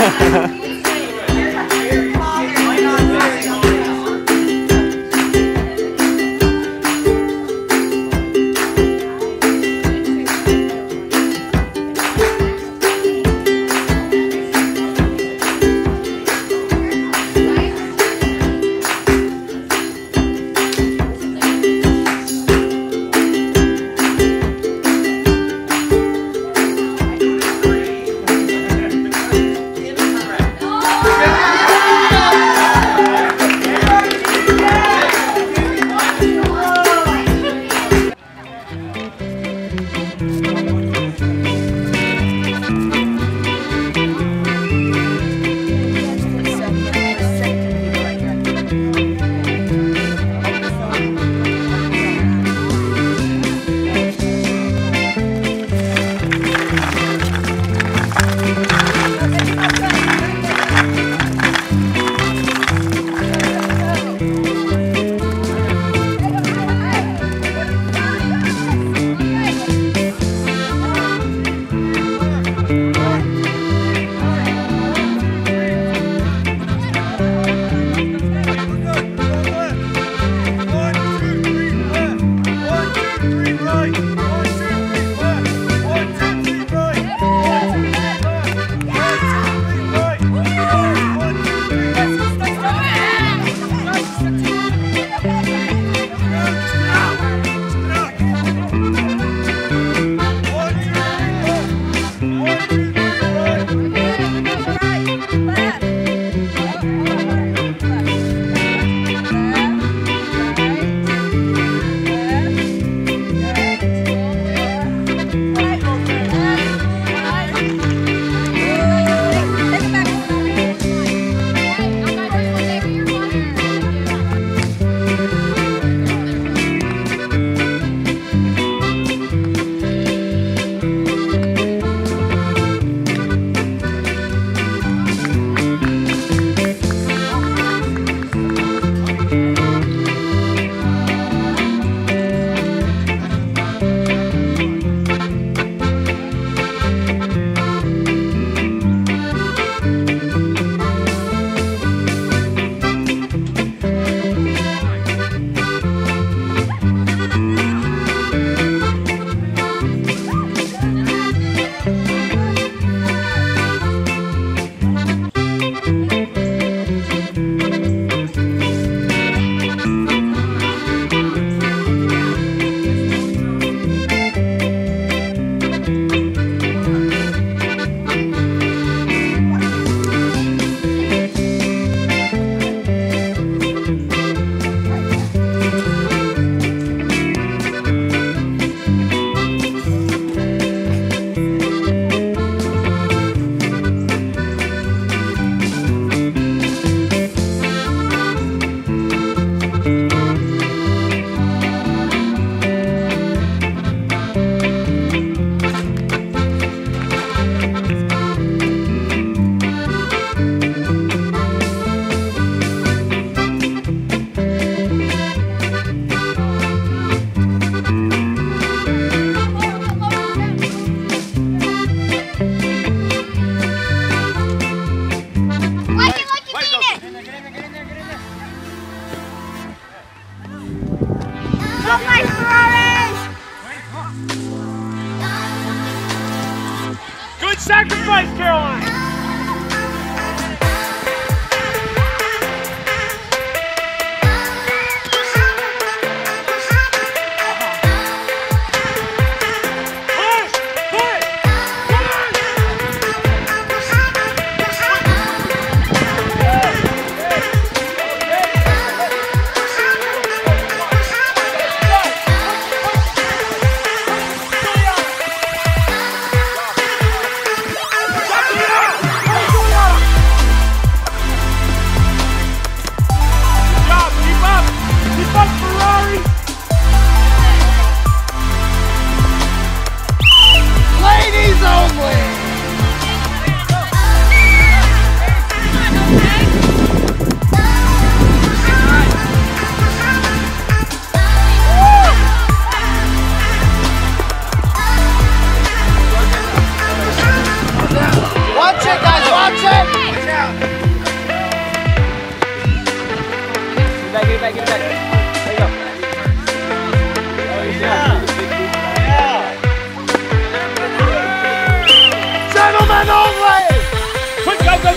Ha ha ha.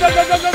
go, go, go, go.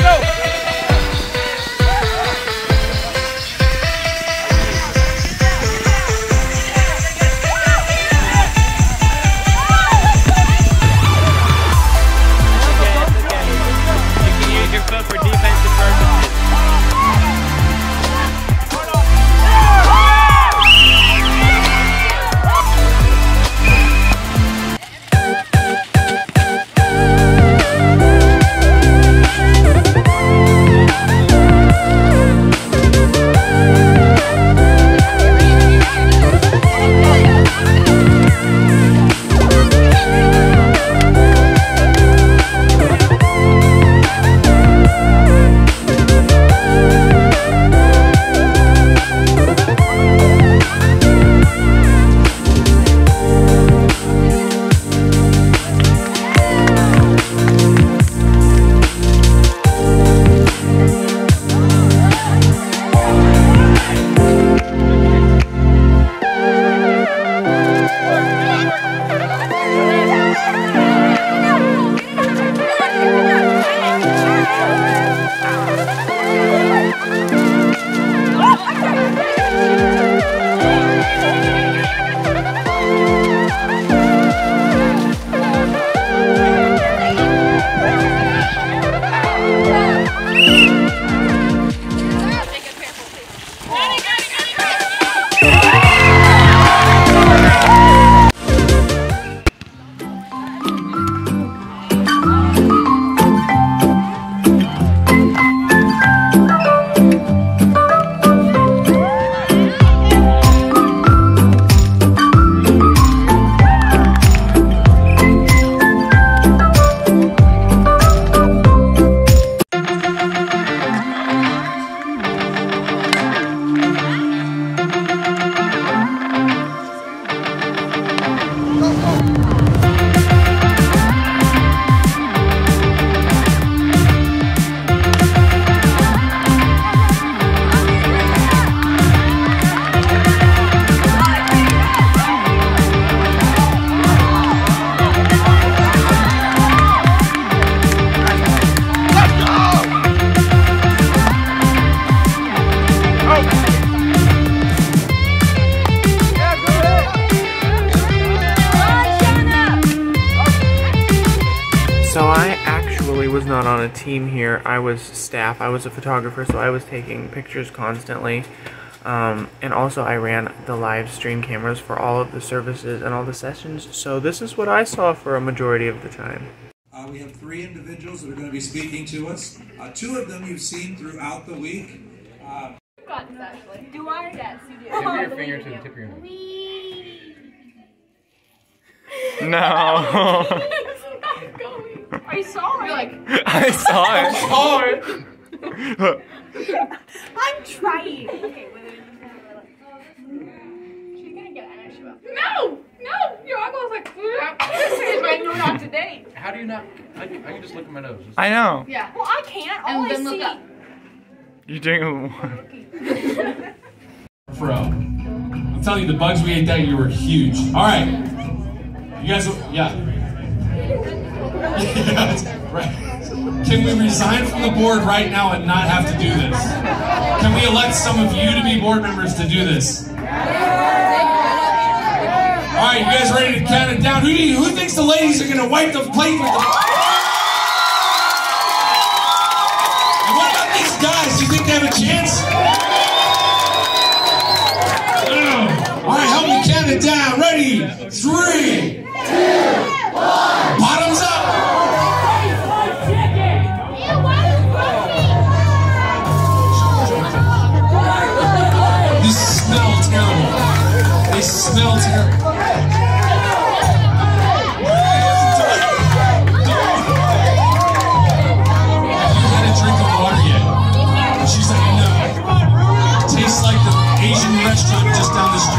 Team here. I was staff. I was a photographer, so I was taking pictures constantly. Um, and also, I ran the live stream cameras for all of the services and all the sessions. So this is what I saw for a majority of the time. Uh, we have three individuals that are going to be speaking to us. Uh, two of them you've seen throughout the week. Uh, got this actually. Do I? Yes, you do. Tip your finger to the tip of your nose. No. Are you sorry? You're like, I saw it. I'm trying. Okay, wait, wait, She's gonna get an issue. No! No! Your uncle's like, this might not up to date. How do you not? I, can- I can just look at my nose. Just- I know. Yeah. Well, I can't. All And I then look see. up. You're doing Bro, I'm telling you, the bugs we ate that year were huge. All right, you guys, yeah. Right. Can we resign from the board right now and not have to do this? Can we elect some of you to be board members to do this? All right, you guys ready to count it down? Who you, who thinks the ladies are going to wipe the plate with the? And what about these guys? Do you think they have a chance? All right, help me count it down. Ready? Three, two, one. Bottoms Tastes like the Asian restaurant just down the street.